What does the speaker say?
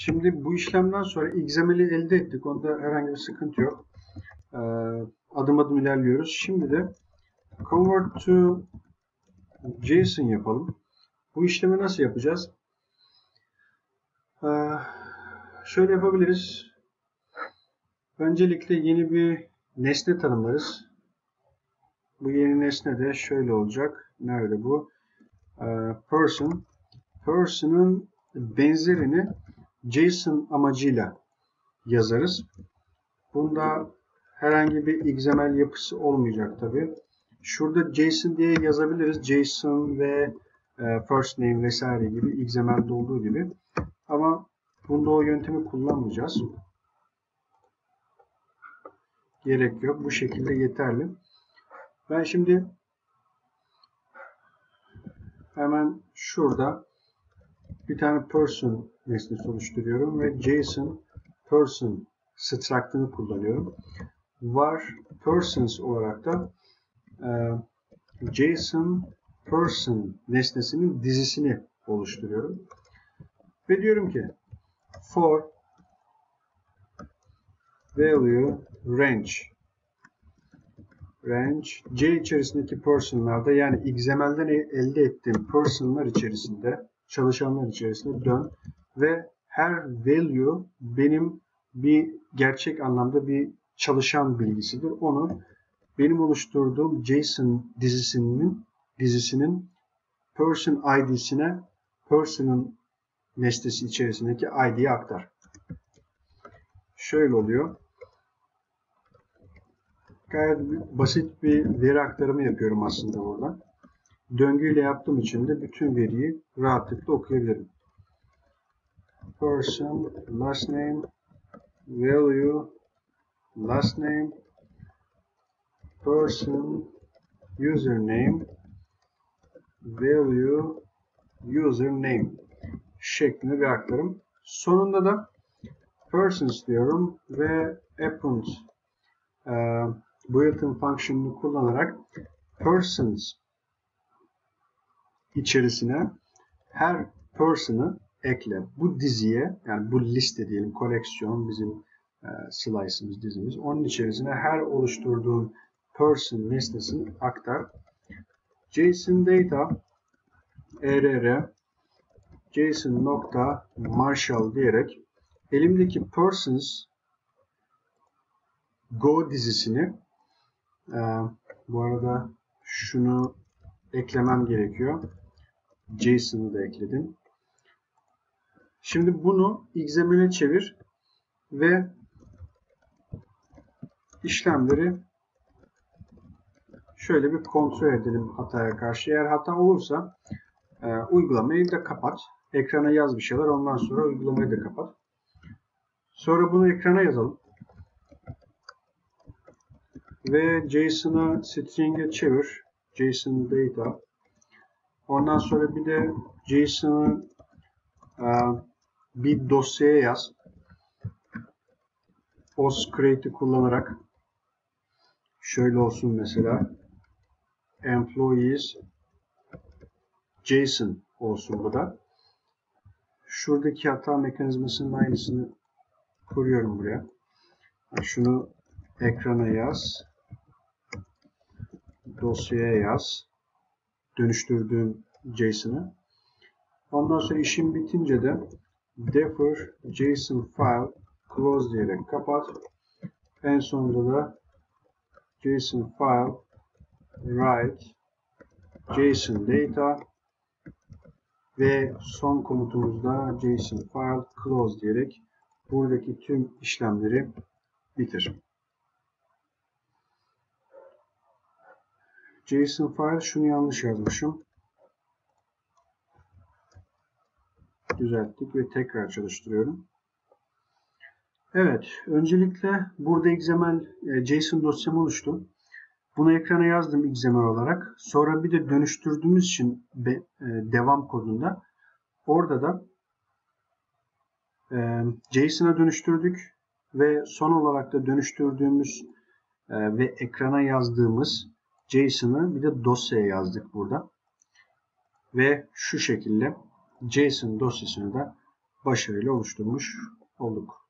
Şimdi bu işlemden sonra XML'i elde ettik. Onda herhangi bir sıkıntı yok. Ee, adım adım ilerliyoruz. Şimdi de convert to JSON yapalım. Bu işlemi nasıl yapacağız? Ee, şöyle yapabiliriz. Öncelikle yeni bir nesne tanımlarız. Bu yeni nesne de şöyle olacak. Nerede bu? Ee, person. Person'ın benzerini JSON amacıyla yazarız. Bunda herhangi bir XML yapısı olmayacak tabi. Şurada JSON diye yazabiliriz. JSON ve e, first name vesaire gibi XML'de olduğu gibi. Ama bunda o yöntemi kullanmayacağız. Gerek yok. Bu şekilde yeterli. Ben şimdi hemen şurada bir tane person nesnesi oluşturuyorum ve JSON person struct'ını kullanıyorum. Var persons olarak da e, JSON person nesnesinin dizisini oluşturuyorum. Ve diyorum ki for value range range C içerisindeki person'larda yani XML'den elde ettiğim person'lar içerisinde çalışanlar içerisinde dön ve her value benim bir gerçek anlamda bir çalışan bilgisidir. Onu benim oluşturduğum JSON dizisinin dizisinin person id'sine person'ın nesnesi içerisindeki id'yi aktar. Şöyle oluyor. Gayet basit bir veri aktarımı yapıyorum aslında burada. Döngüyle yaptığım için de bütün veriyi rahatlıkla okuyabilirim. Person, last name, value, last name, person, username, value, username şeklinde bir aktarım. Sonunda da persons diyorum ve append e, built-in function'ını kullanarak persons içerisine her person'ı ekle. Bu diziye yani bu liste diyelim koleksiyon bizim e, slice'ımız dizimiz. Onun içerisine her oluşturduğun person nesnesini aktar. JSON data err JSON nokta Marshall diyerek elimdeki persons go dizisini e, bu arada şunu eklemem gerekiyor. JSON'ı da ekledim. Şimdi bunu XML'e çevir ve işlemleri şöyle bir kontrol edelim hataya karşı. Eğer hata olursa e, uygulamayı da kapat. Ekrana yaz bir şeyler. Ondan sonra uygulamayı da kapat. Sonra bunu ekrana yazalım. Ve JSON'ı string'e çevir. JSON data. Ondan sonra bir de JSON'ı e, bir dosyaya yaz. Post create'i kullanarak şöyle olsun mesela employees JSON olsun bu da. Şuradaki hata mekanizmasının aynısını kuruyorum buraya. Şunu ekrana yaz. Dosyaya yaz. Dönüştürdüğüm JSON'ı. Ondan sonra işim bitince de defer JSON file close diyerek kapat. En sonunda da JSON file write JSON data ve son komutumuzda JSON file close diyerek buradaki tüm işlemleri bitir. JSON file şunu yanlış yazmışım. Düzelttik ve tekrar çalıştırıyorum. Evet, öncelikle burada XML e, JSON dosyam oluştu. Bunu ekrana yazdım XML olarak. Sonra bir de dönüştürdüğümüz için e, devam kodunda orada da e, JSON'a dönüştürdük ve son olarak da dönüştürdüğümüz ve ekrana yazdığımız JSON'ı bir de dosyaya yazdık burada. Ve şu şekilde JSON dosyasını da başarıyla oluşturmuş olduk.